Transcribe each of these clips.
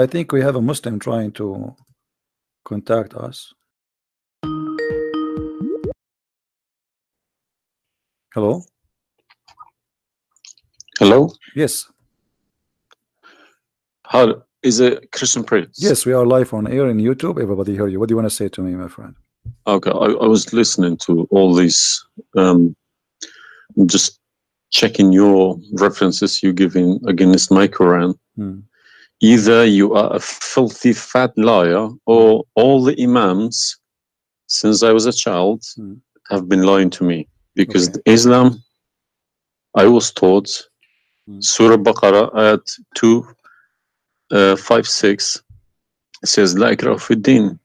I think we have a Muslim trying to contact us. Hello? Hello? Yes. How is it Christian Prince? Yes, we are live on air in YouTube. Everybody hear you. What do you want to say to me, my friend? Okay, I, I was listening to all these, um, just checking your references you giving against my Quran. Hmm. Either you are a filthy fat liar, or all the imams, since I was a child, Hmm. have been lying to me. Because Okay. Islam, I was taught Hmm. Surah Baqarah at 2, uh, 5, 6 says, like ikraha fi din.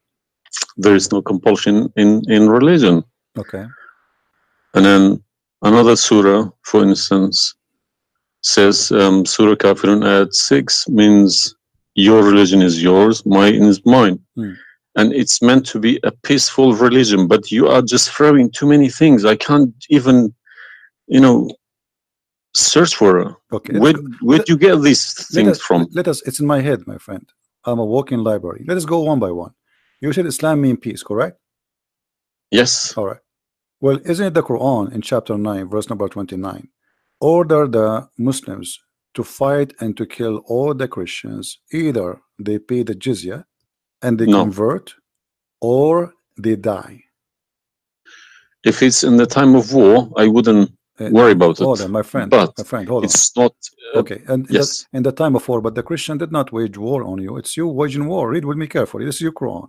There is no compulsion in, in religion. Okay. And then another surah, for instance, says um, Surah Kafirun at 6 means your religion is yours, mine is mine. Hmm. And it's meant to be a peaceful religion, but you are just throwing too many things. I can't even, you know, search for it. Okay. Where, where do you get these let things us- from? Let us, it's in my head, my friend. I'm a walking library. Let us go one by one. You said Islam means peace, correct? Yes. All right. Well, isn't it the Quran in chapter 9, verse number 29, order the Muslims to fight and to kill all the Christians, either they pay the jizya and they No. convert, or they die. If it's in the time of war, I wouldn't Uh, worry about Hold it. on, my friend. But my friend, hold on. It's not. uh, Okay, and yes. in the time of war, but the Christian did not wage war on you. It's you waging war. Read with me carefully. This is your Quran,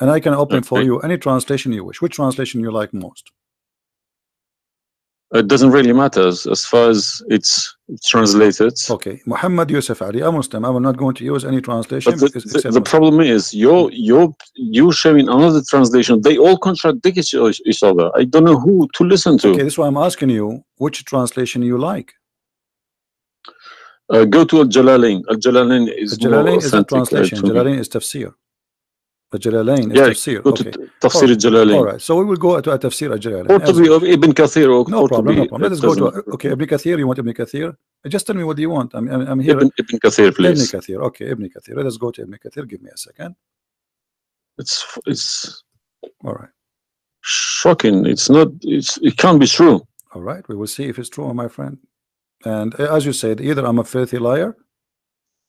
and I can open for you any translation you wish. Which translation you like most? It doesn't really matter as, as far as it's translated. Okay, Muhammad Yusuf Ali, a Muslim. I'm not going to use any translation. But the, the, the problem is you're you're you showing another translation. They all contradict each, each other. I don't know who to listen to. Okay, this is why I'm asking you which translation you like. Uh, go to Al Jalalain. Al Jalalain is Jalalain more is a uh, translation. me. Jalalain is tafsir. Is Yeah, tafsir. Go Okay. to Tafsir Al Jalalain. All right. So we will go to a tafsir Jalalain. Or to be well. Ibn Kathir. Or, No or problem. To No problem. Let us go to okay. Ibn Kathir. You want Ibn Kathir? Just tell me what do you want. I'm I'm, I'm here. Ibn, Ibn Kathir, please Ibn. Kathir. Okay, Ibn Kathir. Let us go to Ibn Kathir. Give me a second. It's it's All right. shocking. It's not. It's it can't be true. All right. We will see if it's true, my friend. And uh, as you said, either I'm a filthy liar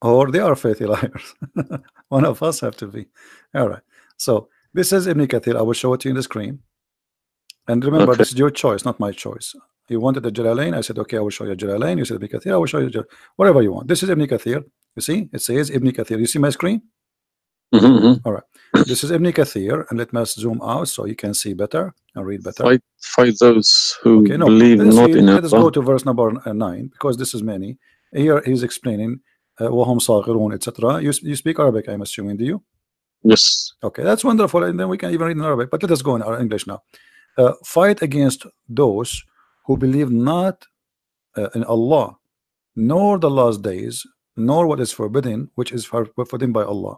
or they are filthy liars. One of us have to be. All right. So this is Ibn Kathir. I will show it to you in the screen. And remember, Okay. this is your choice, not my choice. You wanted the Jalalain. I said, okay, I will show you Jalalain. You said Ibn Kathir. I will show you Jal- whatever you want. This is Ibn Kathir. You see, it says Ibn Kathir. You see my screen? Mhm, mhm. This is Ibn Kathir. And let me zoom out so you can see better and read better. Fight, fight those who Okay, no, believe let us, not in let us go to verse number nine because this is many. Here he's explaining وهم صاغرون etc. You, you speak Arabic, I'm assuming, do you? Yes. Okay, that's wonderful, and then we can even read in Arabic. But let us go in our English now. Uh, fight against those who believe not uh, in Allah, nor the last days, nor what is forbidden, which is for- forbidden by Allah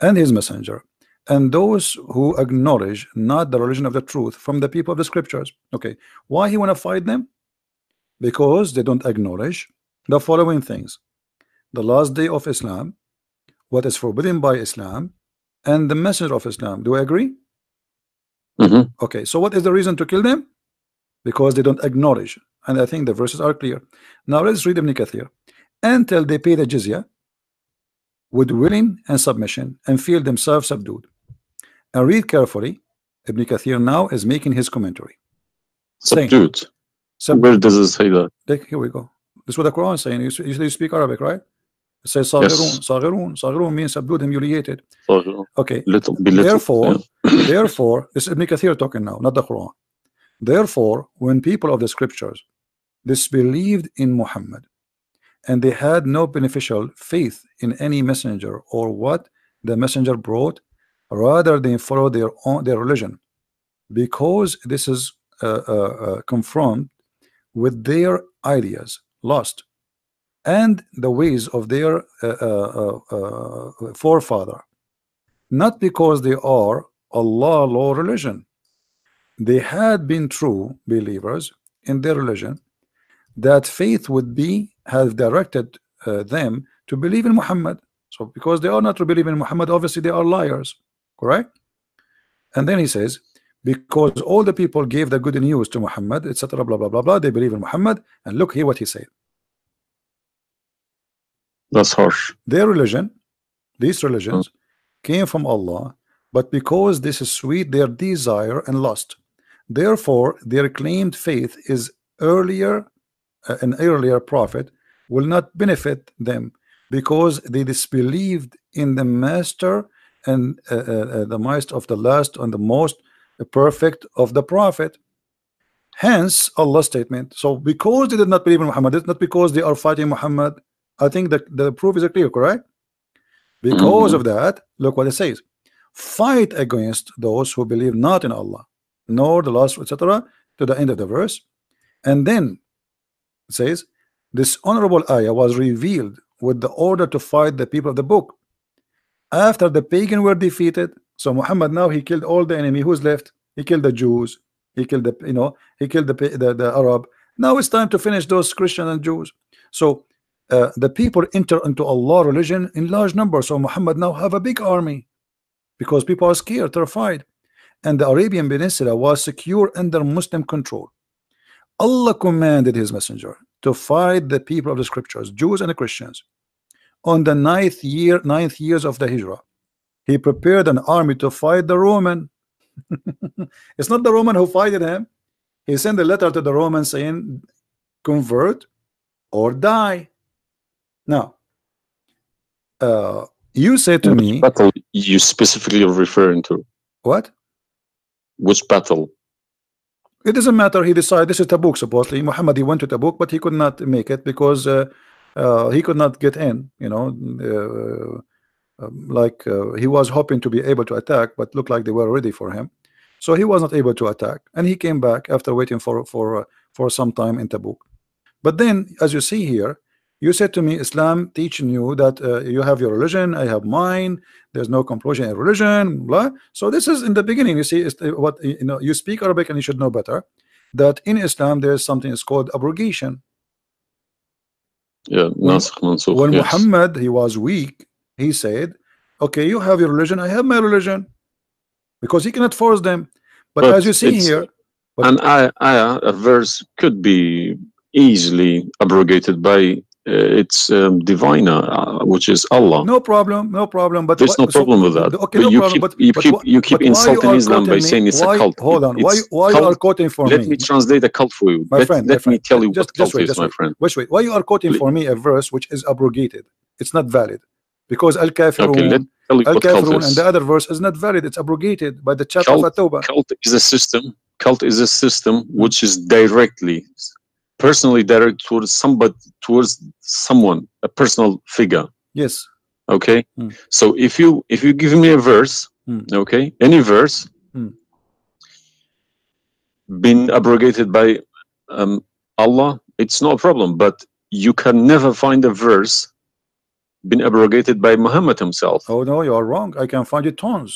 and His Messenger, and those who acknowledge not the religion of the truth from the people of the Scriptures. Okay, why he want to fight them? Because they don't acknowledge the following things: the last day of Islam, what is forbidden by Islam, and the messenger of Islam. Do I agree? Mhm. Okay, so what is the reason to kill them? Because they don't acknowledge. And I think the verses are clear. Now let's read Ibn Kathir. Until they pay the jizya with willing and submission and feel themselves subdued. And read carefully. Ibn Kathir now is making his commentary. Subdued. sub- Where does it say that? Here we go. This is what the Quran is saying. You, you speak Arabic, right? It says Saghirun. Saghirun. Saghirun means subdued, humiliated. So, Okay. little, be little. Therefore, yeah. Therefore, this is Ibn Kathir talking now, not the Quran. Therefore, when people of the scriptures disbelieved in Muhammad and they had no beneficial faith in any messenger or what the messenger brought, rather they follow their own their religion, because this is uh, uh, uh, confirmed with their ideas, lost, and the ways of their uh, uh, uh, forefather, not because they are Allah law religion. They had been true believers in their religion that faith would be have directed uh, them to believe in Muhammad So because they are not believing in Muhammad, obviously they are liars, correct? And then he says, because all the people gave the good news to Muhammad, etc. Blah blah blah blah. They believe in Muhammad, and look here what he said. That's harsh. Their religion, these religions, came from Allah, but because this is sweet, their desire and lust. Therefore, their claimed faith is earlier, uh, an earlier prophet will not benefit them because they disbelieved in the master and uh, uh, the most of the last and the most perfect of the prophet. Hence, Allah's statement. So, because they did not believe in Muhammad, it's not because they are fighting Muhammad. I think that the proof is clear, correct? Because Mhm. of that, look what it says: fight against those who believe not in Allah, nor the last, etc. To the end of the verse, and then it says, this honorable ayah was revealed with the order to fight the people of the book. After the pagan were defeated, so Muhammad now he killed all the enemy. Who's left? He killed the Jews. He killed the you know he killed the the, the Arab. Now it's time to finish those Christians and Jews. So uh, the people enter into Allah religion in large numbers. So Muhammad now have a big army because people are scared, terrified, and the Arabian Peninsula was secure under Muslim control. Allah commanded His Messenger to fight the people of the Scriptures, Jews and the Christians. On the ninth year, ninth years of the Hijrah, He prepared an army to fight the Roman. it's not the Roman who fighted him. He sent a letter to the Romans saying, "Convert or die." Now, uh, you said to Which me, battle you specifically are referring to? "What?" Which battle? It doesn't matter. He decided this is Tabuk. Supposedly, Muhammad he went to Tabuk, but he could not make it because uh, uh, he could not get in. You know, uh, um, like uh, he was hoping to be able to attack, but looked like they were ready for him. So he was not able to attack, and he came back after waiting for for uh, for some time in Tabuk. But then, as you see here, you said to me, Islam teaching you that uh, you have your religion, I have mine. There's no compulsion in religion, blah. So this is in the beginning. You see, it's what you know. You speak Arabic, and you should know better that in Islam there is something is called abrogation. Yeah, When- Nasikh Mansukh. When yes. Muhammad he was weak, he said, "Okay, you have your religion, I have my religion," because he cannot force them. But, But as you see here, An ayah, a verse could be easily abrogated by its um, diviner, uh, which is Allah. no problem, no problem. But There's why- no problem with that. Okay, but no you problem. keep but you but keep why- you keep why insulting Islam by me- saying it's why- a cult. Hold on, why It's why you are quoting for Let me? Let me translate a cult for you. My let friend, let my me friend, tell you just- what just cult wait, is, just my wait. friend. Wait, wait. Why you are quoting Please. for me a verse which is abrogated? It's not valid because Al Okay, let Kafirun, tell Al Kafirun, and the other verse is not valid. It's abrogated by the chapter Cult- of At-Tawbah. Cult is a system. Cult is a system which is directly, personally direct towards somebody, towards someone, a personal figure. Yes. okay Hmm. so if you if you give me a verse Hmm. okay any verse Hmm. been abrogated by um, allah it's no problem but you can never find a verse been abrogated by muhammad himself Oh no, you are wrong. I can find it tons.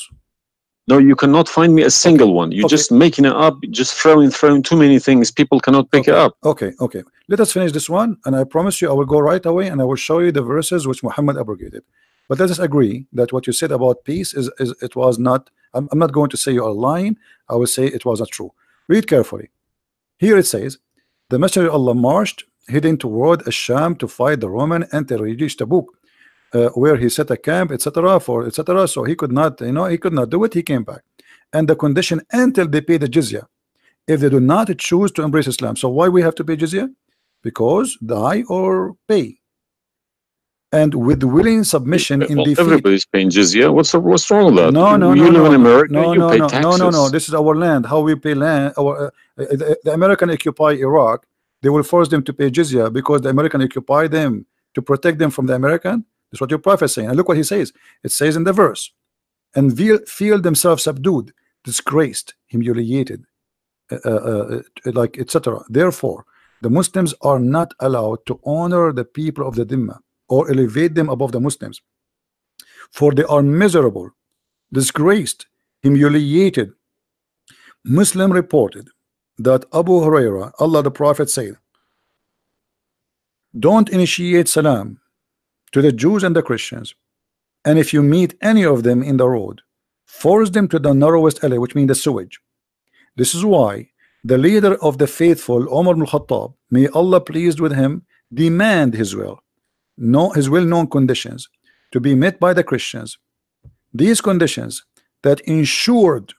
No you cannot find me a single one you're Okay. just making it up just throwing throwing too many things people cannot pick it up Okay, okay. Let us finish this one, and I promise you, I will go right away, and I will show you the verses which Muhammad abrogated. But let us agree that what you said about peace is, is it was not. I'm, I'm not going to say you are lying. I will say it was not true. Read carefully. Here it says, the Messenger of Allah marched, heading toward Asham to fight the Roman until he reached Tabuk, uh, where he set a camp, etc. For etc. So he could not, you know, he could not do it. He came back, and the condition until they pay the jizya. If they do not choose to embrace Islam, so why we have to pay jizya? Because die or pay. And with willing submission in defeat. everybody's paying jizya what's what's wrong with that No, no, you no, live no, in america no, you no, pay no, taxes no, no, no. This is our land. How we pay land. Our uh, the, the American occupy Iraq. They will force them to pay jizya because the American occupy them to protect them from the American. That's what your prophet saying. And look what he says. It says in the verse, and feel, themselves subdued, disgraced, humiliated, uh, uh, uh, like etc. Therefore, the Muslims are not allowed to honor the people of the Dhimma or elevate them above the Muslims, for they are miserable, disgraced, humiliated. Muslim reported that Abu Huraira, Allah the Prophet said, Don't initiate salam to the Jews and the Christians, And if you meet any of them in the road, force them to the narrowest alley, which means the sewage. This is why the leader of the faithful, Omar ibn Khattab, may Allah pleased with him, demand his will, no, his well-known conditions to be met by the Christians. These conditions that ensured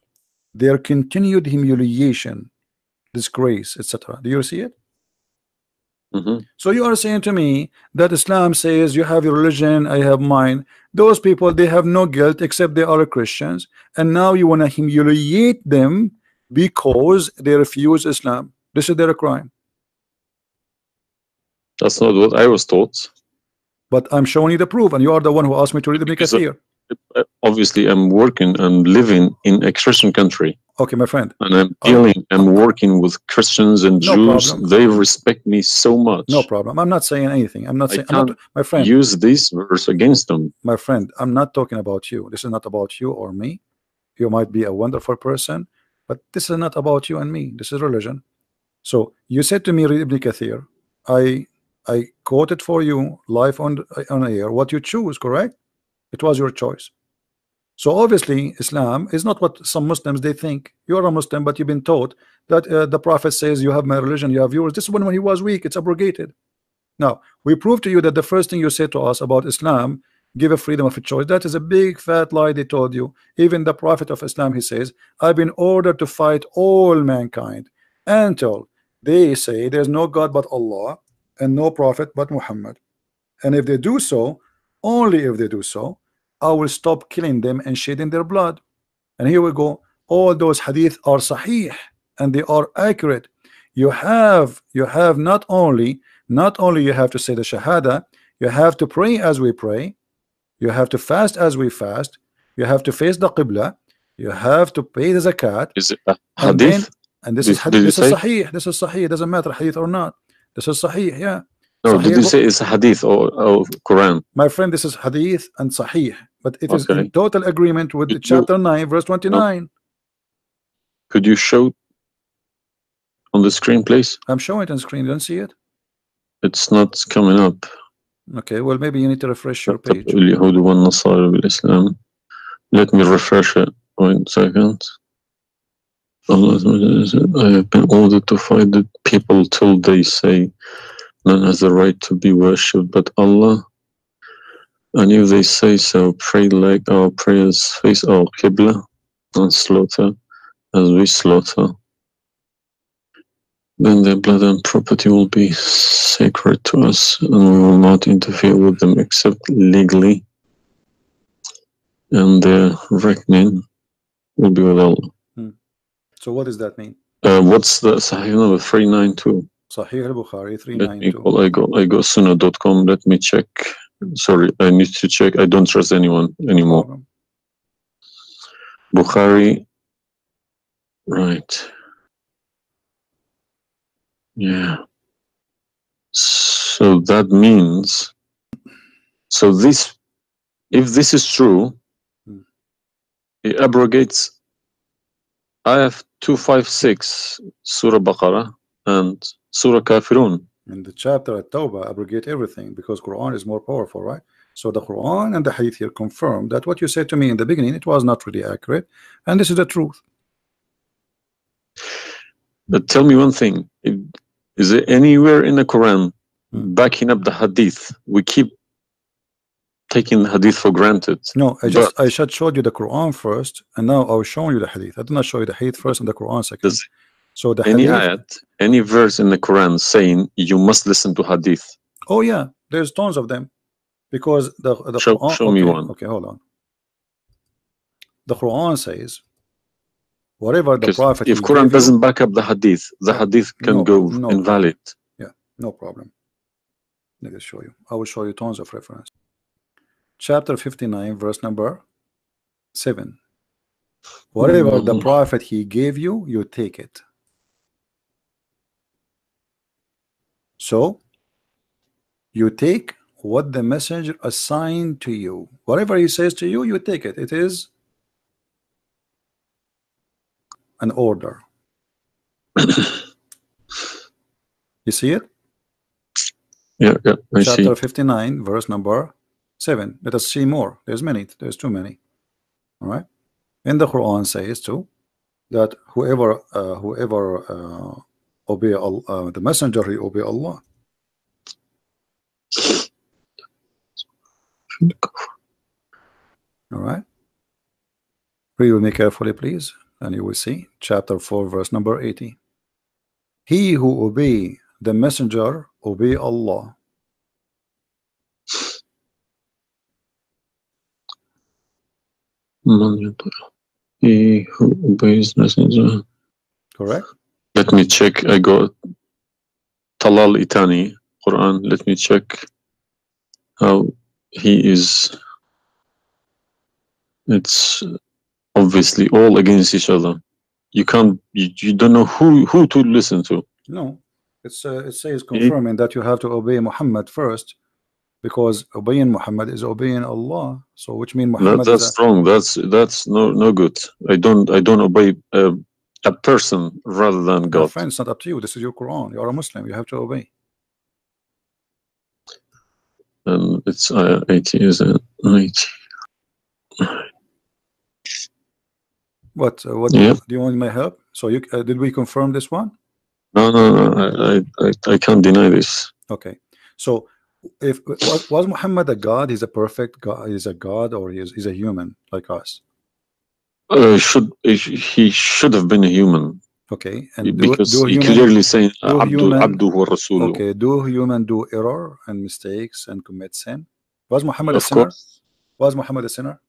their continued humiliation, disgrace, etc. Do you see it? Mhm. So you are saying to me that Islam says you have your religion, I have mine. Those people they have no guilt except they are Christians, and now you want to humiliate them because they refuse Islam. This is their crime. That's not what I was taught. But I'm showing you the proof, and you are the one who asked me to read Ibn Because of- Kathir. Uh, Obviously, I'm working and living in a Christian country, Okay, my friend. and I'm Oh. I'm working with Christians and No Jews. problem. They respect me so much. No problem. I'm not saying anything. I'm not saying. I'm not, my friend. Use this verse against them. my friend, I'm not talking about you. This is not about you or me. You might be a wonderful person, but this is not about you and me. This is religion. So you said to me, read Ibn Kathir. I I quoted for you live on on air what you choose. Correct? It was your choice. So obviously, Islam is not what some Muslims they think. You're a Muslim, but you've been taught that uh, the Prophet says you have my religion, you have yours. This is when when he was weak. It's abrogated. Now we prove to you that the first thing you say to us about Islam give a freedom of choice. That is a big fat lie they told you. Even the Prophet of Islam, he says, I've been ordered to fight all mankind until they say there's no God but Allah and no Prophet but Muhammad. And if they do so, only if they do so, I will stop killing them and shedding their blood. And here we go. All those hadith are sahih and they are accurate. You have you have not only not only you have to say the shahada, you have to pray as we pray, you have to fast as we fast, you have to face the qibla, you have to pay the zakat, Is it a And then- hadith? and this is hadith, this is sahih, this is sahih, it doesn't matter hadith or not. This is sahih, yeah. No, did you say it's hadith or, or, Quran? My friend, this is hadith and sahih, but it okay. is in total agreement with chapter you, 9, verse 29. No. Could you show on the screen, please? I'm showing it on screen. You don't see it? It's not coming up. Okay, well, maybe you need to refresh your page. Let me refresh it. One second. I have been ordered to fight the people till they say none has the right to be worshipped but Allah. And if they say so, pray like our prayers, face our Qibla, and slaughter as we slaughter. Then their blood and property will be sacred to us, and we will not interfere with them except legally. And their reckoning will be with Allah. So what does that mean? Uh, what's the Sahih number 392? Sahih al-Bukhari Let me 392. call, I go, I go sunnah.com. Let me check. Sorry, I need to check. I don't trust anyone anymore. Bukhari. Right. Yeah. So that means, so this, if this is true, Hmm. it abrogates ayah 256, Surah Baqarah, and Surah Kafirun. In the chapter at Tawbah, abrogate everything because Quran is more powerful, right? So the Quran and the Hadith here confirm that what you said to me in the beginning, it was not really accurate, and this is the truth. But tell me one thing: Is there anywhere in the Quran Hmm. backing up the Hadith? We keep taking the Hadith for granted. No, I just I showed you the Quran first, and now I was showing you the Hadith. I did not show you the Hadith first and the Quran second. Does So the any Hadith. ayat, any verse in the Quran saying you must listen to Hadith? Oh yeah, there's tons of them, because the the Show- Quran. show me one. Okay, hold on. The Quran says, whatever the Prophet. if Quran you- doesn't back up the Hadith, the Hadith can No, go no. invalid. No problem. Let me show you. I will show you tons of reference. Chapter 59, verse number 7. Whatever the Mhm. prophet he gave you, you take it. So, you take what the messenger assigned to you. Whatever he says to you, you take it. It is an order. you see it? Yeah, yeah, I see. chapter 59 verse number seven. Let us see more. There's many. There's too many. All right. And the Quran says too that whoever uh, whoever uh, obey Allah, uh, the messenger, he obey Allah. All right. Read with me carefully, please, and you will see chapter 4, verse number 80. He who obey the messenger obey Allah. He who obeys the messenger. Correct? Let me check. I got Talal Itani Quran. Let me check how he is. It's obviously all against each other. You can't. You, you don't know who who to listen to. No. It's uh, it says confirming that you have to obey Muhammad first because obeying Muhammad is obeying Allah. So which means Muhammad that's is wrong. That's that's no no good. I don't I don't obey uh, a person rather than my God. friend, it's not up to you. This is your Quran. You are a Muslim. You have to obey. And it's uh, 80 is it? 80. What? Uh, what? Yeah. Do you want my help? So you uh, did we confirm this one? No, no, no. I, I, I, can't deny this. Okay. So if was, was Muhammad a God? He's a perfect God. He's a God, or he's he's a human like us. Uh, should he should have been a human Okay. And because do he human, clearly saying do Abdu, Abdu wa okay. Do human do error and mistakes and commit sin? Was Muhammad a Of sinner? course. Was Muhammad a sinner?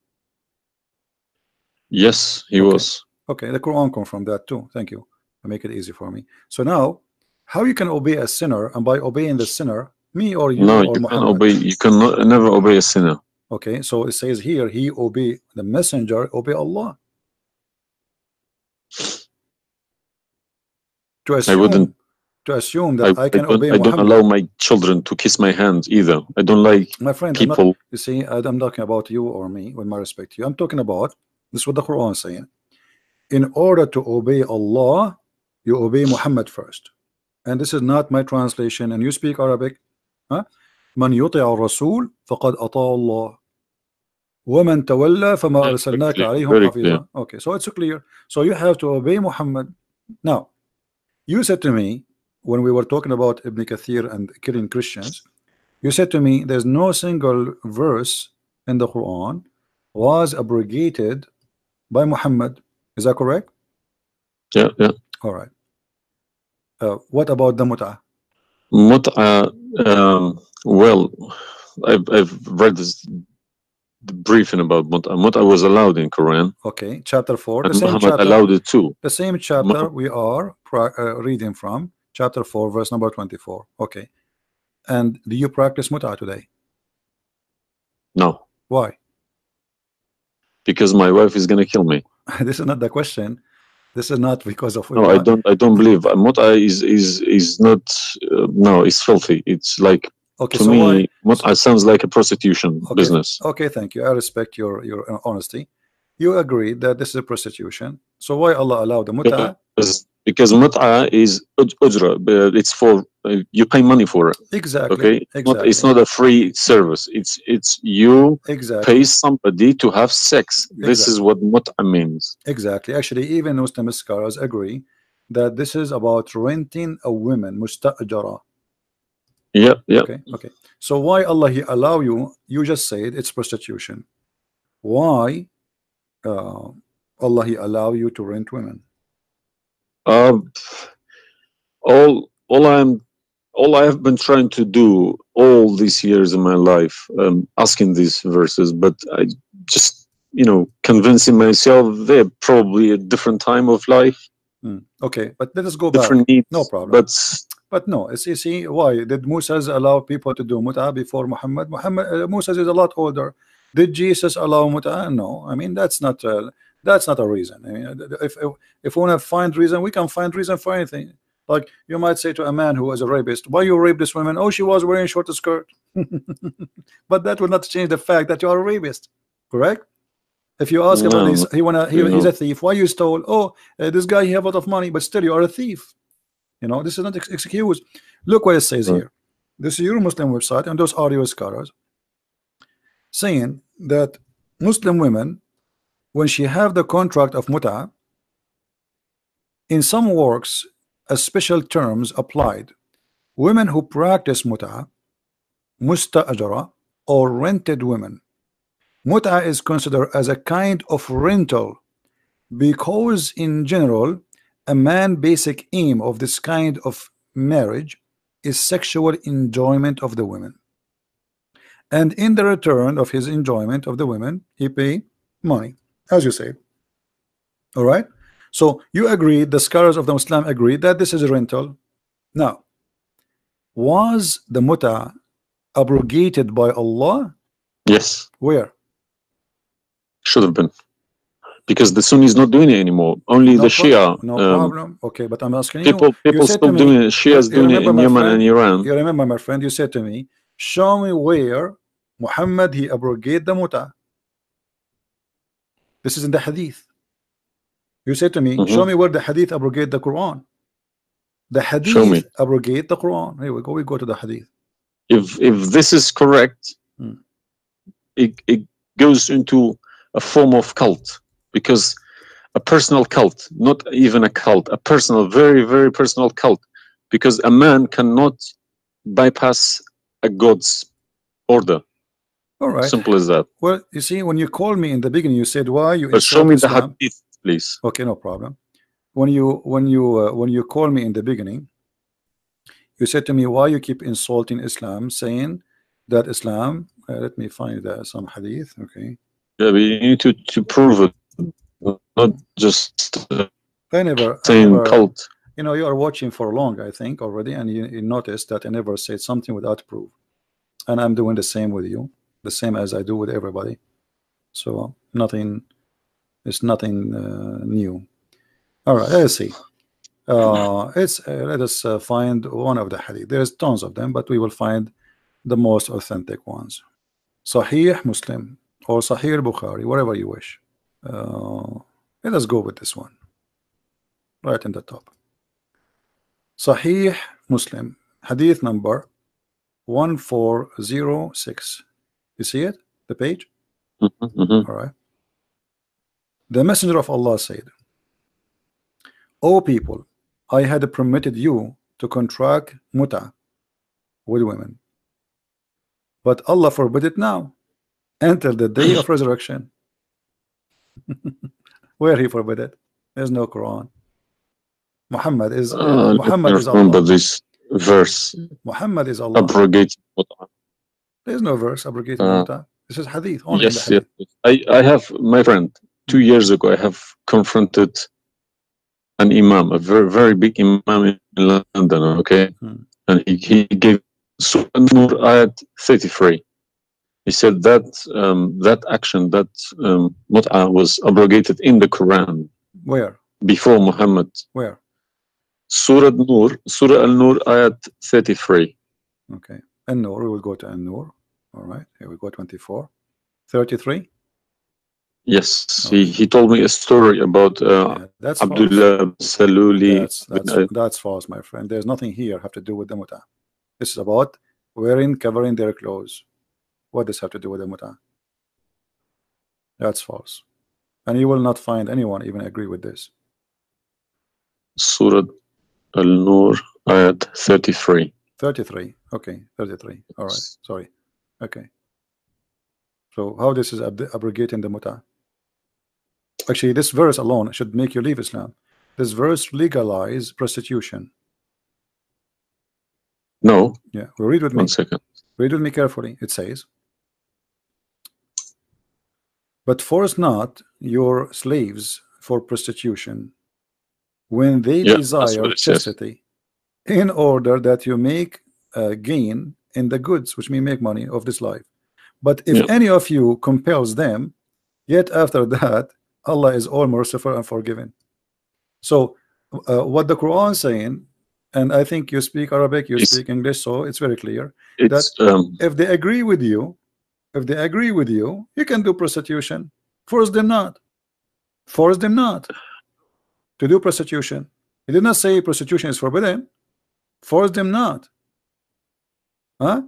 Yes, he Okay. was. Okay, the Quran confirmed that too. Thank you. Make it easy for me. So now, how you can obey a sinner, and by obeying the sinner, me or you No, or you can't obey. You cannot never obey a sinner. Okay, so it says here, he obey the messenger, obey Allah. To assume, wouldn't- to assume I, that I, I can don't, obey I don't Muhammad. allow my children to kiss my hand either. I don't like My friend, I'm not- people. you see, I, I'm talking about you or me, with my respect to you. I'm talking about this is what the Quran is saying. In order to obey Allah, you obey Muhammad first. And this is not my translation, and you speak Arabic. Huh? من يطع الرسول فقد أطاع الله ومن تولى فما Yeah, أرسلناك very عليهم clear, very حفيظا okay so it's clear so you have to obey Muhammad now you said to me when we were talking about Ibn Kathir and killing Christians you said to me there's no single verse in the Quran was abrogated by Muhammad is that correct Yeah, yeah. all right uh, what about the mut'ah Mut'a, um, well, I've, I've read this briefing about Mut'a. Mut'a was allowed in Quran, okay chapter 4 the and same Muhammad chapter allowed it too. the same chapter we are uh, reading from chapter 4 verse number 24 okay and do you practice muta today No, why because my wife is gonna kill me. this is not the question this is not because of No, I don't. I don't believe Mut'a is is is not. Uh, no, it's filthy. It's like okay to so me, Mut'a sounds like a prostitution Okay. business. okay thank you I respect your your honesty you agree that this is a prostitution so why Allah allowed the mut'ah Because, because Mut'a is uj- ujra. uh, It's for uh, you pay money for it. exactly Okay, Not- exactly it's not a free service. It's it's you exactly pay somebody to have sex. This is what mut'a means. Exactly. Actually, even Muslim scholars agree that this is about renting a woman, mustajara. Yeah, yeah. Okay, okay. So why Allah He allow you? You just said it's prostitution. Why uh, Allah He allow you to rent women? Um, all all I'm all I have been trying to do all these years in my life, um, asking these verses, but I just you know convincing myself they're probably a different time of life, Hmm. Okay, but let us go back. different needs. No problem. But But no, it's you see why did Moses allow people to do mut'ah before Muhammad? Muhammad uh, Moses is a lot older. Did Jesus allow mut'ah? No, I mean that's not uh, that's not a reason. I mean, if if, if we want to find reason, we can find reason for anything. Like you might say to a man who was a rapist, "Why you rape this woman?" Oh, she was wearing short skirt. but that will not change the fact that you are a rapist, correct? If you ask No, this, he wanna he, he's a thief. Why you stole? Oh, uh, this guy he have a lot of money, but still you are a thief. You know, this is not ex- excuse. Look what it says Right. here. This is your Muslim website, and those are your scholars. saying that Muslim women, when she have the contract of muta, in some works, a special terms applied. Women who practice muta, musta'ajara, or rented women. Muta is considered as a kind of rental because in general, a man basic aim of this kind of marriage is sexual enjoyment of the women and in the return of his enjoyment of the women he pay money as you say all right? So you agree the scholars of the Muslim agree that this is a rental. Now was the muta abrogated by Allah? Yes, where? Should have been. Because the Sunni is not doing it anymore. Only no the pro- Shia. no um, problem okay but I'm asking people you people said still me- doing it. Shia is doing it in Yemen friend? and Iran. You remember, my friend, you said to me, show me where Muhammad he abrogate the muta. This is in the hadith. You said to me, Mhm. show me where the hadith abrogate the Quran. The hadith Show me. abrogate the Quran. Here we go. We go to the hadith. If if this is correct, Hmm. it, it goes into a form of cult because a personal cult, not even a cult, a personal, very, very personal cult, because a man cannot bypass a god's order. All right. Simple as that. Well, you see, when you called me in the beginning, you said why you But show me the Islam? hadith, please. Okay, no problem. When you when you uh, when you call me in the beginning, you said to me why you keep insulting Islam, saying that Islam. Uh, let me find uh, some hadith. Okay, Yeah, but you need to, to prove it, not just uh, I never. I saying never- cult. You know, you are watching for long, I think, already, and you, you noticed that I never said something without proof, and I'm doing the same with you, the same as I do with everybody. So nothing, it's nothing uh, new. All right, let's see. Uh, it's uh, let us uh, find one of the hadith. There's tons of them, but we will find the most authentic ones. Sahih Muslim or Sahih Bukhari, whatever you wish. Uh, let us go with this one, right in the top. Sahih Muslim, hadith number 1406. You see it? The page? Mhm, mhm. All right. The Messenger of Allah said, O people, I had permitted you to contract muta with women, but Allah forbid it now until the day of resurrection. Where He forbid it? There's no Quran. Muhammad is Uh, Muhammad is remember Allah. this verse Muhammad is Allah. abrogate. There's no verse abrogating Uh. This is hadith. Only Yes, hadith. yes. I, I have my friend. Two years ago, I have confronted an imam, a very very big imam in London. Okay, Hmm. and he, he gave Surah Nur ayat thirty three. He said that um, that action, that um, mut'ah was abrogated in the Quran Where? before Muhammad. Where? Surah Nur, Surah Al Nur ayat thirty three. Okay. An-Nur, we will go to An-Nur. All right. Here we go 24. 33. Yes, he, he told me a story about uh, Yeah, that's false. Abdullah Saluli. That's, that's, Uh, that's false, my friend. There's nothing here have to do with the muta. This is about wearing, covering their clothes. What does have to do with the muta? That's false. And you will not find anyone even agree with this. Surah Al Nur, ayat 33. 33. Okay. 33. All right. Sorry. Okay. So how this is ab abrogating the muta? Actually, this verse alone should make you leave Islam. This verse legalize prostitution. No, Yeah. Well, read with me. one second. Read with me carefully. It says, But force not your slaves for prostitution when they Yeah, desire says. chastity, in order that you make uh, gain in the goods which may make money of this life. But if Yeah. any of you compels them, yet after that, Allah is all merciful and forgiving. So, uh, what the Quran is saying, and I think you speak Arabic, you It's- speak English, so it's very clear It's um, if they agree with you, if they agree with you, you can do prostitution. Force them not. Force them not to do prostitution. He did not say prostitution is forbidden. Force them not. Huh?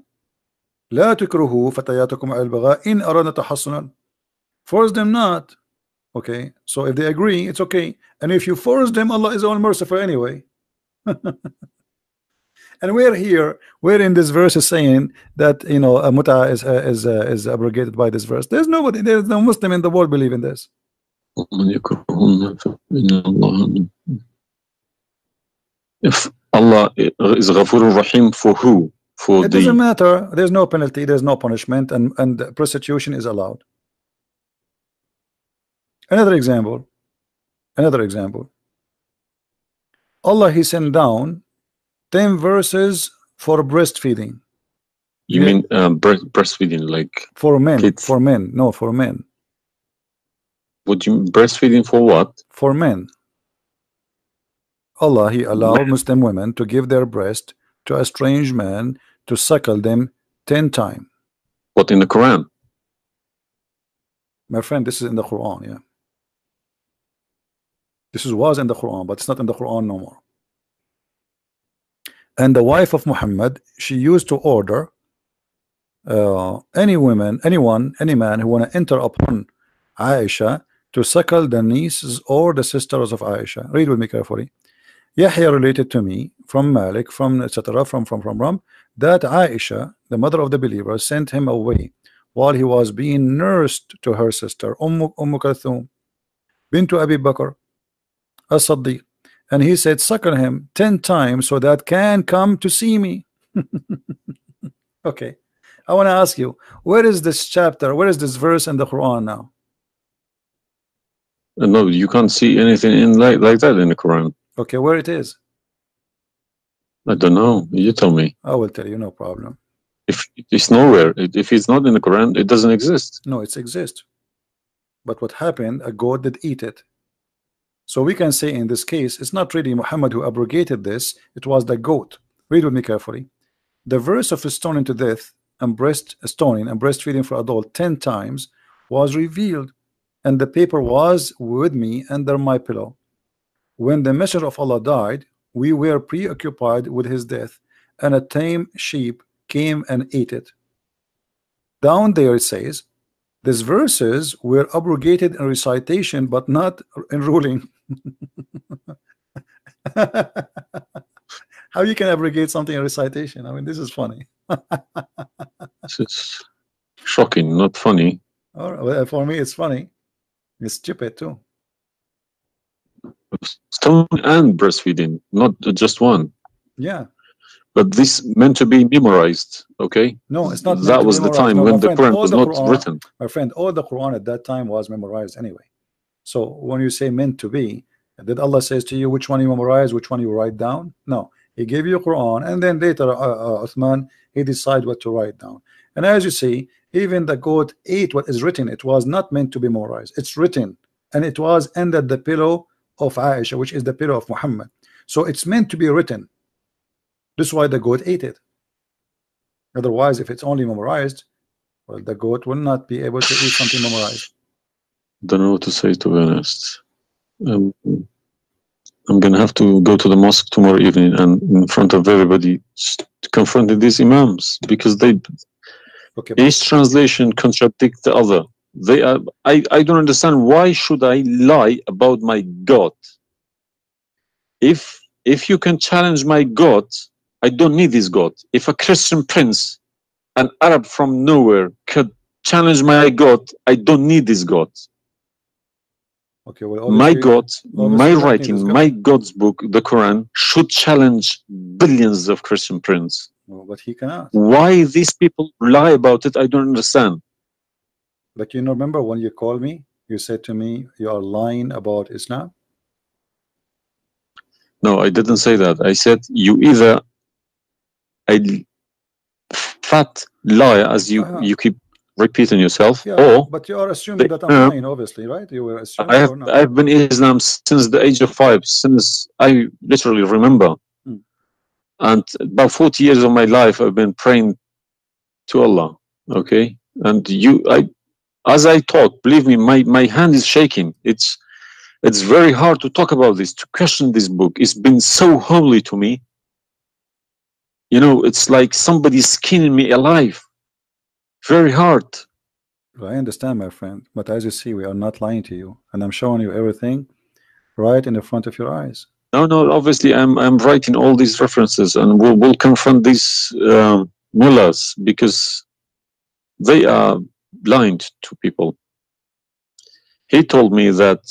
لا تكرهوا فتياتكم على البغاء إن أردنا تحصنا force them not okay so if they agree it's okay and if you force them Allah is all merciful anyway And we're here, we're in this verse is saying that you know a muta is uh, is uh, is abrogated by this verse. There's nobody, there's no Muslim in the world believe in this. If Allah is Ghafurur Rahim for who? For it the... doesn't matter. There's no penalty. There's no punishment, and and prostitution is allowed. Another example. Another example. Allah he sent down 10 verses for breastfeeding you Yeah. mean um, breast, breastfeeding like for men Kids. for men no for men would you breastfeeding for what? for men Allah he allowed Muslim women to give their breast to a strange man to suckle them 10 times What in the Quran? my friend this is in the Quran yeah this is was in the Quran but it's not in the Quran no more and the wife of Muhammad she used to order uh, any women anyone any man who want to enter upon Aisha to suckle the nieces or the sisters of Aisha. Read with me carefully. Yahya related to me from Malik from etc from from from Ram that Aisha the mother of the believer sent him away while he was being nursed to her sister Umm, umm Kalthum bintu Abi Bakr as-Siddiq and he said suckle him 10 times so that can come to see me okay I want to ask you where is this chapter where is this verse in the Quran now Uh, No, you can't see anything in like like that in the Quran. okay where it is I don't know. You tell me. I will tell you no problem If it's nowhere, if it's not in the Quran, it doesn't exist. No, it exists. But what happened, a goat did eat it. So we can say in this case, it's not really Muhammad who abrogated this, it was the goat. Read with me carefully. The verse of stoning to death and breast uh, stoning and breastfeeding for adult 10 times was revealed, and the paper was with me under my pillow. When the messenger of Allah died, we were preoccupied with his death, and a tame sheep came and ate it. Down there it says, these verses were abrogated in recitation but not in ruling. How you can abrogate something in recitation? I mean, this is funny. It's, it's shocking, not funny. All right, well, for me, it's funny. It's stupid too. Stone and breastfeeding, not just one. Yeah. But this meant to be memorized. Okay, No, it's not. that was the time No, when the friend, Quran was the not Quran- written. My friend, all the Quran at that time was memorized anyway. So when you say meant to be, did Allah says to you which one you memorize, which one you write down? No, He gave you Quran, and then later uh, uh, Uthman he decide what to write down. And as you see, even the goat ate what is written. It was not meant to be memorized. It's written, and it was under the pillow of Aisha, which is the pillow of Muhammad. So it's meant to be written. This is why the goat ate it. Otherwise, if it's only memorized, well, the goat will not be able to eat something memorized. Don't know what to say to be honest. Um, I'm gonna have to go to the mosque tomorrow evening and in front of everybody s- confront these imams because they Okay, each translation contradicts the other. They are. I I don't understand why should I lie about my God? If if you can challenge my God, I don't need this God. If a Christian prince, an Arab from nowhere, could challenge my God, I don't need this God. okay. Well, my God, my you don't need writing, God. my God's book, the Quran, should challenge billions of Christian prince. No, but he cannot. Why these people lie about it, I don't understand. But you know, remember when you called me, you said to me, you are lying about Islam. No, I didn't say that. I said you either a fat lie as you Uh-huh. you keep repeating yourself, Yeah, or but you are assuming that I'm uh, lying, obviously, right? You were assuming I have? I've been Islam since the age of five, since I literally remember, Hmm. and about forty years of my life I've been praying to Allah. Okay, and you, I, as I talk, believe me, my my hand is shaking. It's it's very hard to talk about this, to question this book. It's been so holy to me. You know, it's like somebody's skinning me alive. very hard. I understand, my friend, but as you see, we are not lying to you, and I'm showing you everything right in the front of your eyes. No, no. Obviously, I'm I'm writing all these references, and we'll we'll confront these um, mullahs because they are blind to people. He told me that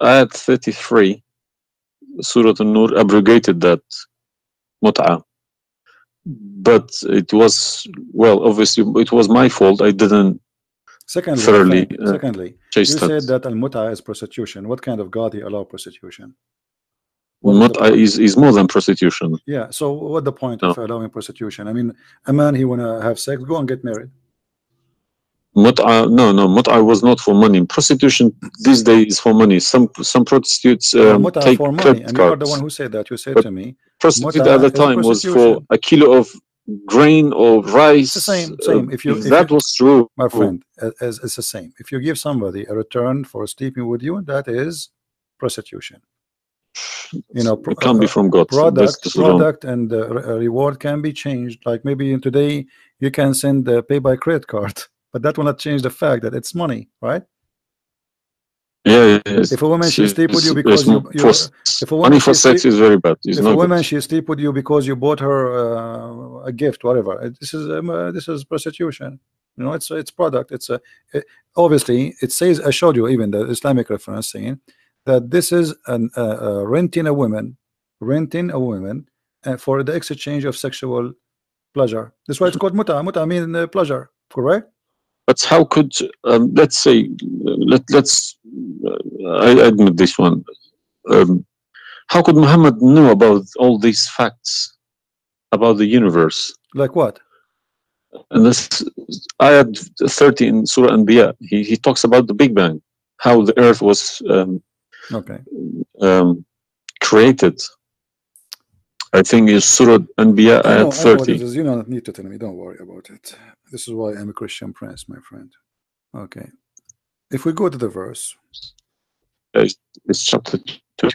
ayat 33, Surah An-Nur abrogated that mut'ah. But it was, well, obviously, it was my fault. I didn't Secondly, Thoroughly, uh, secondly, you chase said that. that al-mut'a is prostitution. What kind of God he allow prostitution? The Mut'ah point? is, is more than prostitution. Yeah. So what the point of allowing prostitution? I mean, a man he wanna have sex, go and get married. Mut'ah, no, no, mut'ah was not for money. Prostitution these days is for money. Some some prostitutes um, mut'a take for money, and you are the one who said that. You said But to me, Prostitute at the time was for a kilo of grain or rice. the same- uh, same. If you- if that you- was true, my friend, as it's the same. If you give somebody a return for sleeping with you, that is prostitution. You know, it can't be from God. Product wrong. product and uh, uh, reward can be changed like maybe today you can send uh, pay by credit card but that will not change the fact that it's money right Yeah, yeah, yes. if a woman she It's- sleep with you because you, you for- if a woman for sex sleep- is very bad. It's if not a woman good. she sleep with you because you bought her uh, a gift whatever this is um, uh, this is prostitution. You know it's it's product. It's a it, obviously it says I showed you even the Islamic reference saying that this is an uh, uh, renting a woman renting a woman uh, for the exchange of sexual pleasure. That's why it's called muta. Muta mean uh, pleasure. Correct But how could um, let's say let let's uh, I admit this one. Um, how could Muhammad know about all these facts about the universe? like what And this ayat 30 in Surah Anbiya, he, he talks about the Big Bang, how the earth was um, okay um, created. I think it's Surah Anbiya I know, ayat I know what it 30. is. You don't need to tell me. Don't worry about it. This is why I'm a Christian prince, my friend. Okay. If we go to the verse, It's chapter 2.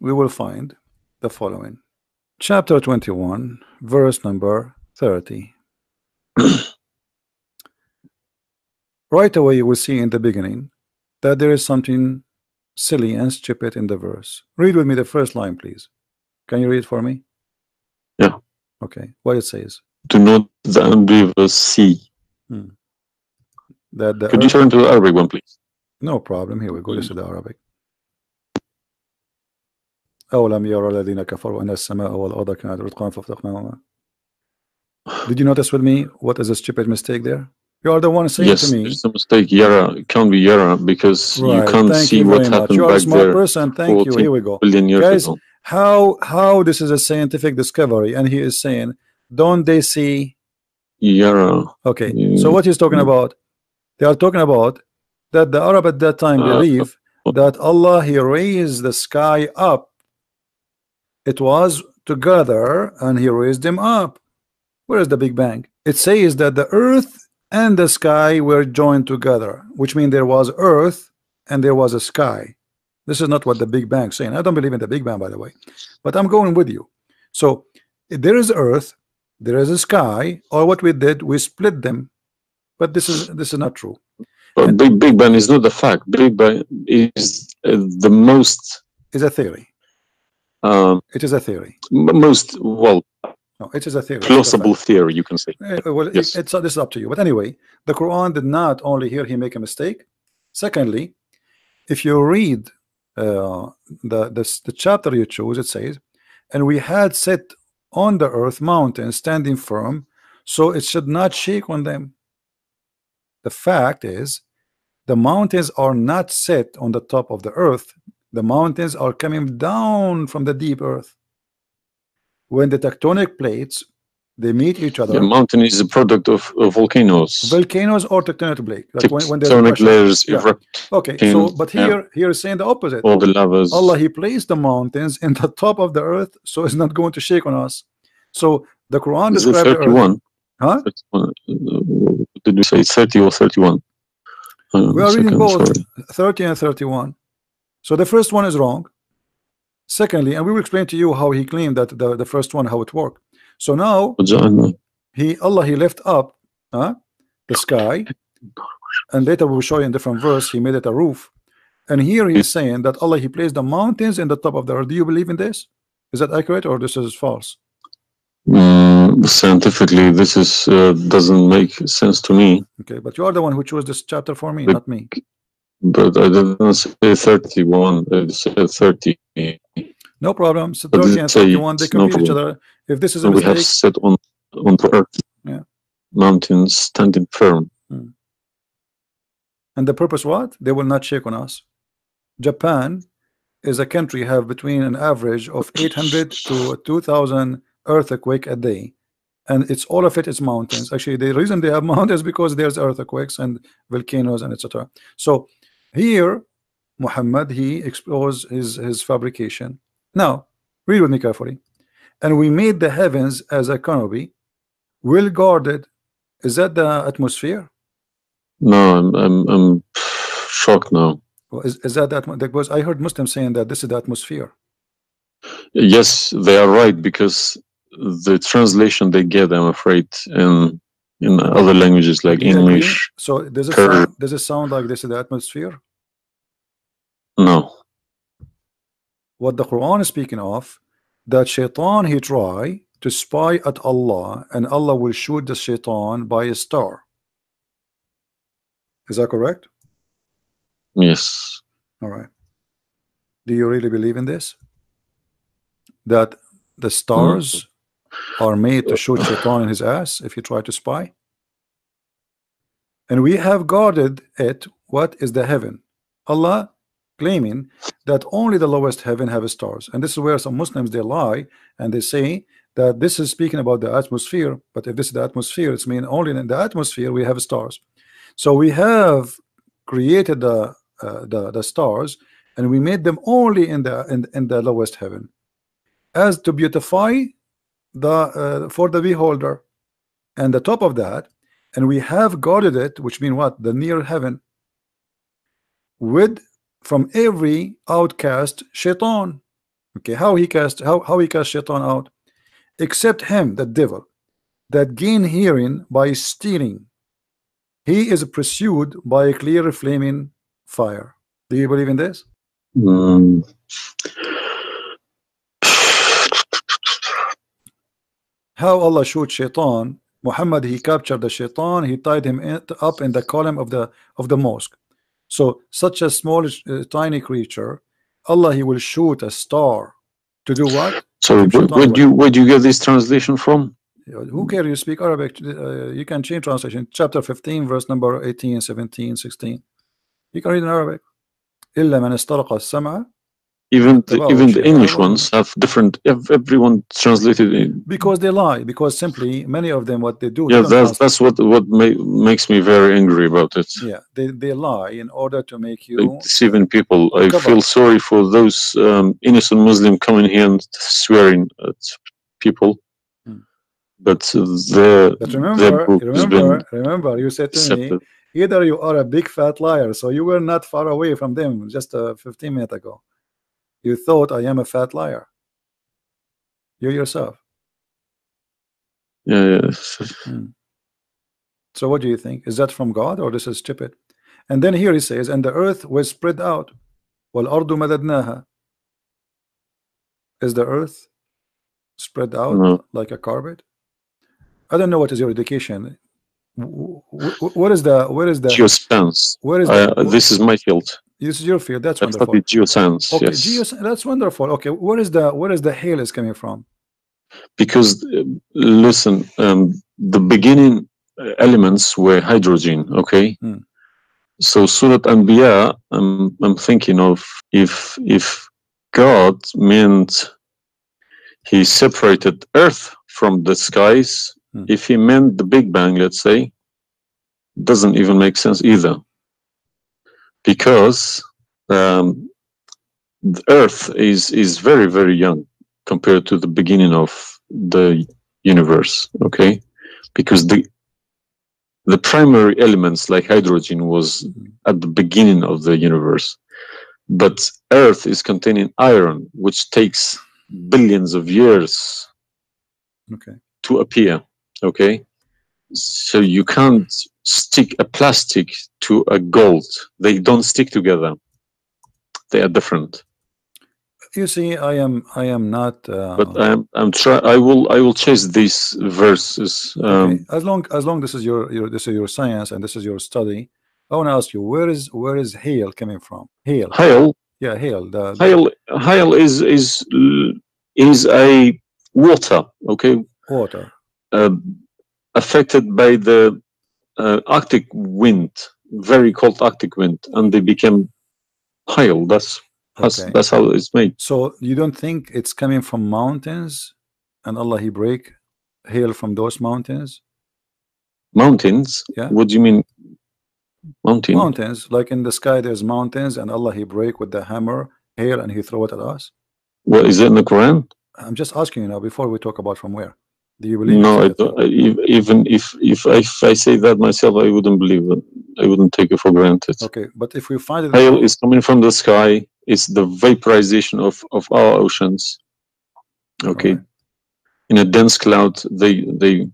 we will find the following. Chapter 21, verse number 30. right away, you will see in the beginning that there is something silly and stupid in the verse. Read with me the first line, please. Can you read for me? Yeah. Okay. What it says. Do not the unbelievers see. That the Could you earth- turn to the Arabic one, please? No problem. Here we go. This is the Arabic. أولم يرى الذين كفروا أن السماء والأرض كانت رتقا ففتقناهما Did you notice with me what is a stupid mistake there? You are the one saying Yes, to me. there's a mistake. Yara it can't be Yara because Right. you can't Thank see you what very much. happened You are a back smart there person. Thank you. 14 Here we go. billion years Guys, ago. How how this is a scientific discovery, and he is saying, don't they see? Yara. Okay. Mm. So what he's talking about? They are talking about that the Arab at that time Uh, believe that Allah he raised the sky up. It was together and he raised them up. Where is the Big Bang? It says that the earth and the sky were joined together, which means there was earth and there was a sky. This is not what the Big Bang saying. I don't believe in the Big Bang, by the way, but I'm going with you. So there is earth, there is a sky, or what we did, we split them. But this is this is not true. But Big, Big Bang is not the fact. Big Bang is uh, the most, Is a theory. um, It is a theory. most well No, it is a theory. A plausible theory, you can say. Eh, well, it- Yes. it's this is up to you. But anyway, the Quran did not only here he make a mistake. Secondly, if you read uh, the this, the chapter you choose, it says, "And we had set on the earth mountains standing firm, so it should not shake on them." The fact is, the mountains are not set on the top of the earth. The mountains are coming down from the deep earth. When the tectonic plates they meet each other, The mountain is a product of, of volcanoes. volcanoes or tectonic plate. Like when, when Tectonic layers Yeah. erupt, Okay, so but yeah. here here is saying the opposite. all the lavas. Allah he placed the mountains in the top of the earth, so it's not going to shake on us. So the Quran is describes the earth. 31? Huh? 31, uh, did we say 30 or 31? Uh, We are reading second, both. sorry. 30 and 31. So the first one is wrong. Secondly, and we will explain to you how he claimed that the, the first one how it worked. So now he Allah he lift up huh, the sky and later we'll show you in different verse he made it a roof and here he is saying that Allah he placed the mountains in the top of the earth. Do you believe in this? Is that accurate or this is false? Mm, scientifically, this is uh, doesn't make sense to me. Okay, but you are the one who chose this chapter for me, but, not me. But I didn't say 31. I said 30. No problem. 30 and say 31, they it's no each other. If this is a And we have set on on the earth. Yeah. Mountains standing firm. Hmm. and the purpose what? They will not shake on us. Japan is a country have between an average of 800 to 2000 earthquake a day. And it's all of it is mountains. Actually, the reason they have mountains because there's earthquakes and volcanoes and etc. So here, Muhammad he exposed his his fabrication. Now, read with me carefully. And we made the heavens as a canopy, well guarded. Is that the atmosphere? No, I'm I'm I'm shocked now. Well, is, is that that because I heard Muslims saying that this is the atmosphere. Yes, they are right because the translation they get, I'm afraid, in in other languages like? English, So does it sound, does it sound like this is the atmosphere? no. What the Quran is speaking of, that shaitan he try to spy at Allah, and Allah will shoot the shaitan by a star. Is that correct? Yes. All right. Do you really believe in this? That the stars are made to shoot Shaitan in his ass if you try to spy? And we have guarded it. What is the heaven? Allah claiming that only the lowest heaven have stars. And this is where some Muslims they lie and they say that this is speaking about the atmosphere. But if this is the atmosphere, it's mean only in the atmosphere we have stars. So we have created the uh, the the stars and we made them only in the in, in the lowest heaven as to beautify the uh, for the beholder and the top of that and we have guarded it which mean what the near heaven with from every outcast shaitan. Okay how he cast how, how he cast shaitan out? Except him the devil that gain hearing by stealing. He is pursued by a clear flaming fire. Do you believe in this? Mm. how Allah shoot shaitan Muhammad he captured the shaitan he tied him up in the column of the of the mosque so such a small uh, tiny creature Allah he will shoot a star to do what So Keep where, Shaitan where away. do you where do you get this translation from? who care you speak Arabic uh, you can change translation chapter 15 verse number 18 17 16 you can read in Arabic إلا من استرق السمع Even the, Wow, even the English ones have different. Everyone translated it. because they lie because simply many of them what they do Yeah, don't that's that's what what ma- makes me very angry about it. yeah they, they lie in order to make you Like deceiving people. I Cover. feel sorry for those um, innocent Muslim coming here and swearing at people. Hmm. But uh, their But their remember, book has been remember, remember, you said to me, either you are a big fat liar, so you were not far away from them just uh, 15 minutes ago. You thought I am a fat liar. You yourself. Yeah, yeah. So what do you think? Is that from God or this is stupid? And then here he says, and the earth was spread out. وَالْأَرْضُ مَدَدْنَاهَا Is the earth spread out No. like a carpet? I don't know what is your education. Wh- wh- What is the where is the Geoscience. where is Uh, the this is my field. This is your field. That's I wonderful. studied geoscience. Okay, yes. geos, that's wonderful. Okay, where is the where is the hail is coming from? because uh, listen um, the beginning uh, elements were hydrogen okay Hmm. so surat anbiya I'm, I'm thinking of if if god meant he separated earth from the skies Hmm. if he meant the big bang let's say doesn't even make sense either because um, the earth is is very very young compared to the beginning of the universe okay? Because the the primary elements like hydrogen was at the beginning of the universe. But earth is containing iron which takes billions of years Okay, to appear okay So you can't stick a plastic to a gold. They don't stick together. They are different. You see, I am I am not. Uh, But I'm I'm try. I will I will chase these verses. Um, okay, as long as long this is your your this is your science and this is your study. I want to ask you where is where is hail coming from? Hail, Hail yeah, hail. The, the hail hail is is is a water. Okay, water. uh, affected by the uh, Arctic wind, very cold Arctic wind, and they became hail. That's that's, Okay. that's how it's made. So you don't think it's coming from mountains, and Allah He break hail from those mountains? Mountains. Yeah. What do you mean? Mountain. Mountains, like in the sky, there's mountains, and Allah He break with the hammer hail, and He throw it at us. What is it in the Quran? I'm just asking you now before we talk about from where. Do you believe? No, I don't, I, even if if I, if I say that myself, I wouldn't believe it. I wouldn't take it for granted. Okay, but if we find it, Hail is coming from the sky. It's the vaporization of of our oceans. Okay, Alright. in a dense cloud, they they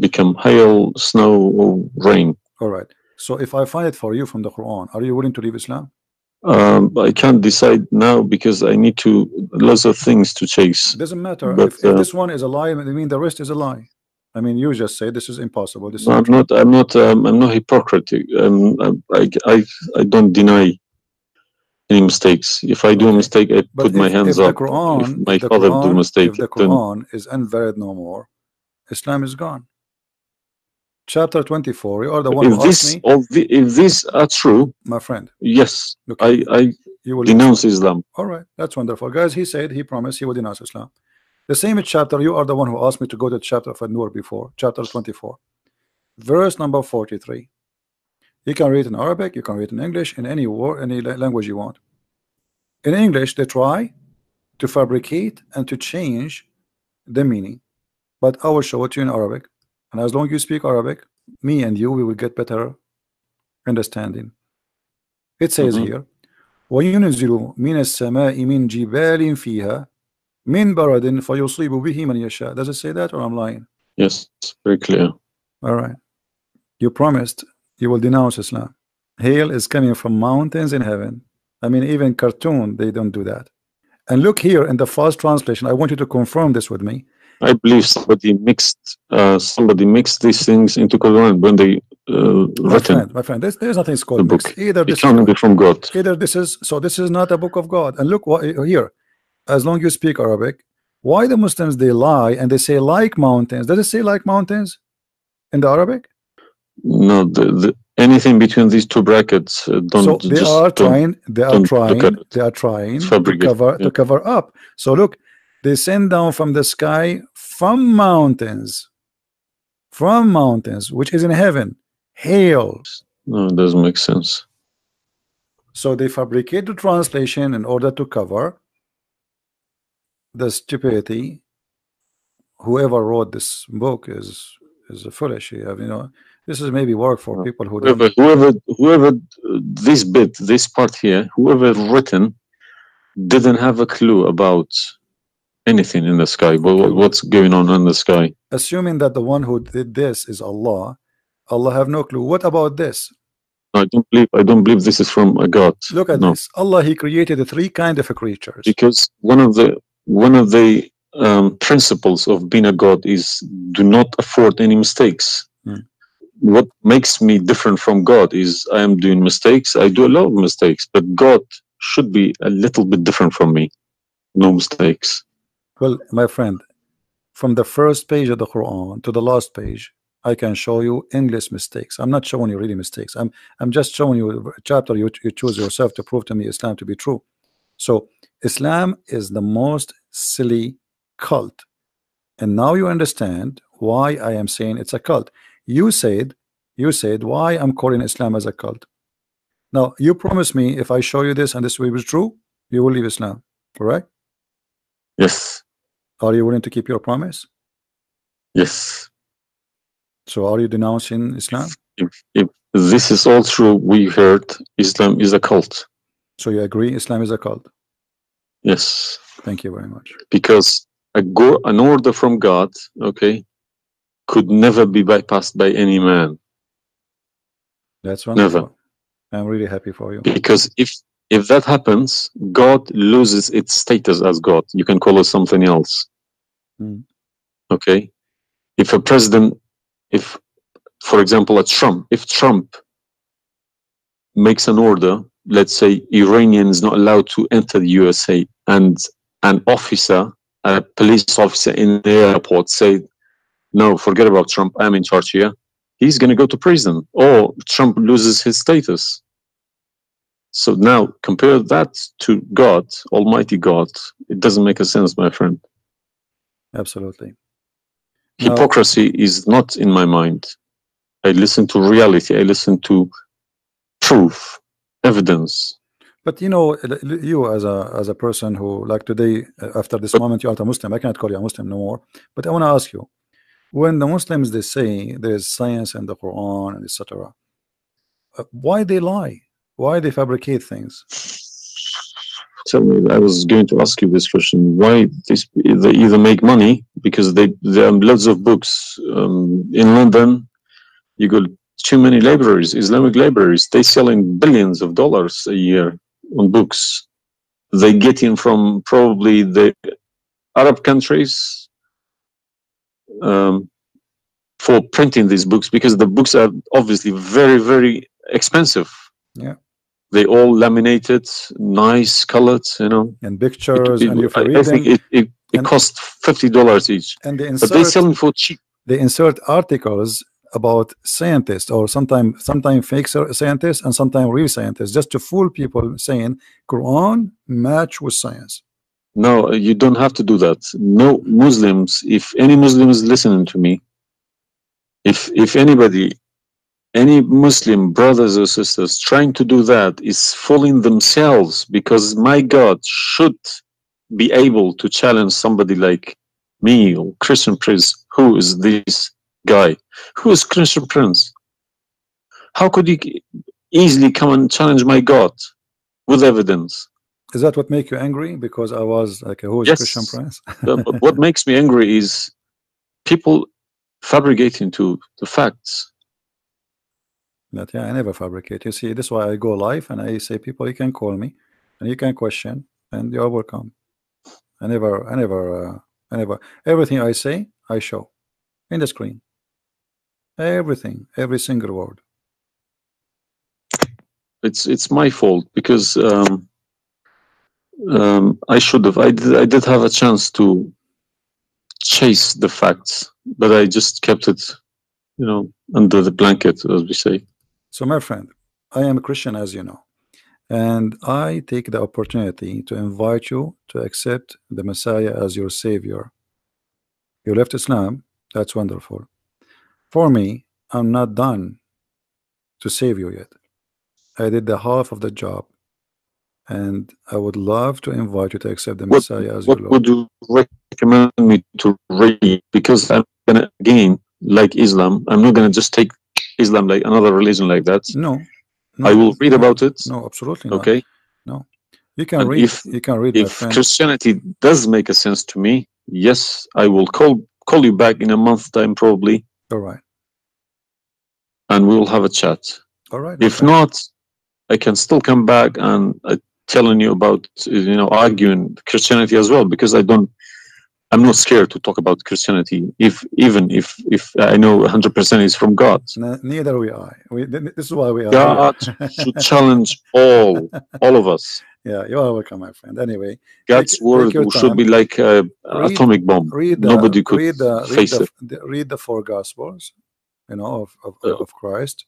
become hail, snow, or rain. all right. So if I find it for you from the Quran, are you willing to leave Islam? Um, I can't decide now because I need to lots of things to chase. It doesn't matter. But, if, if uh, this one is a lie, I mean the rest is a lie. I mean, you just say this is impossible. This is I'm not. I'm not. Um, I'm not hypocritic. Um, I, I I don't deny any mistakes. If I do a mistake, I But put my hands if up. Quran, if my the father do Quran- a mistake, if the then Quran is invalid no more, Islam is gone. Chapter 24. You are the one if who asked this, me, all the, if these are true, my friend. yes, Okay, I I you will denounce Islam. All right, that's wonderful, guys. He said he promised he would denounce Islam. The same chapter. You are the one who asked me to go to chapter of An-Nur before, chapter 24, verse number 43. You can read in Arabic, you can read in English, in any war any language you want. In English, they try to fabricate and to change the meaning, but I will show it to you in Arabic. And as long as you speak Arabic, me and you, we will get better understanding. It says Mhm. here, وينزل من السماء من جبال فيها من برد فيصيب به من يشاء. Does it say that or I'm lying? Yes, it's very clear. All right. You promised you will denounce Islam. Hail is coming from mountains in heaven. I mean, even cartoon, they don't do that. And look here in the first translation. I want you to confirm this with me. I believe somebody mixed uh, somebody mixed these things into Quran when they uh, My written friend, my friend, there's, there's nothing the called book. mixed. Either this counted from God. either this is so this is not a book of God. And look what here, as long as you speak Arabic, why the Muslims they lie and they say like mountains. Does it say like mountains in the Arabic? No, the, the anything between these two brackets uh, don't so they just are trying they are trying they are trying to cover yeah. to cover up so look they send down from the sky from mountains from mountains which is in heaven. Hail. No, it doesn't make sense. so they fabricate the translation in order to cover the stupidity. Whoever wrote this book is is foolish you know. This is maybe work for people who don't Whoever, whoever, whoever, this bit, this part here, whoever written, didn't have a clue about anything in the sky. But what's going on in the sky? assuming that the one who did this is Allah Allah have no clue what about this I don't believe. I don't believe this is from a god. Look at no, this. Allah, He created the three kind of creatures. because one of the one of the um, principles of being a god is do not afford any mistakes. Hmm. What makes me different from God is I am doing mistakes. I do a lot of mistakes, but God should be a little bit different from me. No mistakes. Well, my friend, from the first page of the Quran to the last page, I can show you endless mistakes. I'm not showing you really mistakes. I'm I'm just showing you a chapter you, you choose yourself to prove to me Islam to be true. So Islam is the most silly cult. And now you understand why I am saying it's a cult. You said, you said why I'm calling Islam as a cult. Now you promise me if I show you this and this will be true, you will leave Islam, correct? Yes, Are you willing to keep your promise? yes. So are you denouncing Islam? If if this is all true, we heard Islam is a cult. So you agree Islam is a cult? Yes, Thank you very much. because a go an order from God, okay, could never be bypassed by any man. That's Never. I'm really happy for you. Because if if that happens, God loses its status as God. You can call it something else. Hmm. Okay. If a president, if for example, a Trump, if Trump makes an order, let's say Iranian is not allowed to enter the USA, and an officer, a police officer in the airport say, no, forget about Trump, I'm in charge here, he's going to go to prison, or Trump loses his status. So now compare that to God, Almighty God. It doesn't make a sense, my friend. Absolutely. Hypocrisy is not in my mind. I listen to reality. I listen to proof, evidence. But you know, you as a as a person who like today, uh, after this moment, you are a Muslim. I cannot call you a Muslim no more. But I want to ask you, when the Muslims they say there's science and the Quran and etc., uh, why they lie? Why they fabricate things? Tell me, I was going to ask you this question. Why this, they either make money because they there are loads of books um, in London. You got too many libraries, Islamic libraries. They selling billions of dollars a year on books. They get in from probably the Arab countries um, for printing these books because the books are obviously very, very expensive. Yeah. They all laminated, nice colored, you know. And pictures It- and you I, I think it, it, it costs fifty dollars each, and they but they insert sell them for cheap. they insert articles about scientists or sometimes sometimes fake scientists and sometimes real scientists just to fool people saying Quran match with science. No, you don't have to do that. No Muslims. If any Muslim is listening to me, if if anybody, any Muslim brothers or sisters trying to do that is fooling themselves because my God should be able to challenge somebody like me or Christian Prince. Who is this guy? Who is Christian Prince? How could he easily come and challenge my God with evidence? Is that what make you angry? Because I was like, who is Yes. Christian Prince? But what makes me angry is people fabricating to the facts. But yeah, I never fabricate. You see, this is why I go live and I say, people, you can call me and you can question, and you are welcome. I never, I never, uh, I never. Everything I say, I show in the screen. Everything, every single word. It's it's my fault because um, um, I should have. I did, I did have a chance to chase the facts, but I just kept it, you know, under the blanket, as we say. So, my friend, I am a Christian, as you know, and I take the opportunity to invite you to accept the Messiah as your Savior. You left Islam, that's wonderful. For me, I'm not done to save you yet. I did the half of the job, and I would love to invite you to accept the What, Messiah as your what Lord. would you recommend me to read? Because I'm gonna again, like Islam, I'm not gonna just take Islam like another religion like that. No, no I will read about it. No, absolutely not. Okay. No. You can And read. if- you can read, if. Christianity does make a sense to me, yes, I will call call you back in a month time probably, All right, and we will have a chat. all right. If friend. not, I can still come back and uh, telling you about you know arguing Christianity as well because I don't. I'm not scared to talk about Christianity, if even if if I know 100 percent is from God. N- neither we are. We, this is why we are. God should challenge all all of us. yeah, you are welcome, my friend. Anyway, God's take word your should be like a Read- atomic bomb. read the, Nobody could read the read face the, it. the read the four gospels, you know, of of, Uh, of Christ,